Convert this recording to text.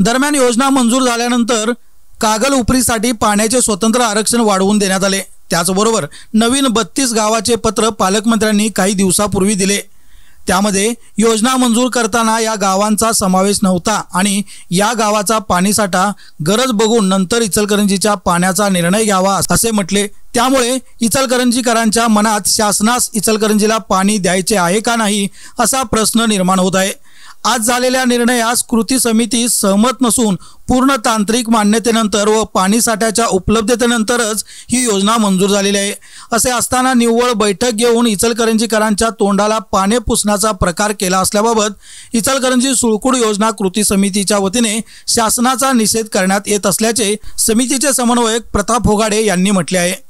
दरम्यान योजना मंजूर झाल्यानंतर कागल उपरीसाठी पाण्याचे स्वतंत्र आरक्षण वाढवून देण्यात आले. त्याचबरोबर नवीन बत्तीस गावाचे पत्र पालकमंत्र्यांनी काही दिवसापूर्वी दिले. त्यामध्ये योजना मंजूर करताना या गावांचा समावेश नव्हता आणि या गावाचा पाणीसाठा गरज बघून नंतर इचलकरंजीच्या पाण्याचा निर्णय घ्यावा असे म्हटले. त्यामुळे इचलकरंजीकरांच्या मनात शासनास इचलकरंजीला पाणी द्यायचे आहे का नाही असा प्रश्न निर्माण होत आहे. आज झालेल्या निर्णयास कृती समिती सहमत नसून पूर्ण तांत्रिक मान्यतेनंतर व पाणी साठ्याच्या उपलब्धतेनंतरच ही योजना मंजूर झालेली आहे. असे असताना निव्वळ बैठक घेऊन इचलकरंजीकरांच्या तोंडाला पाने पुसण्याचा प्रकार केला असल्याबाबत इचलकरंजी सुळकुड योजना कृती समितीच्या वतीने शासनाचा निषेध करण्यात येत असल्याचे समितीचे समन्वयक प्रताप होगाडे यांनी म्हटले आहे.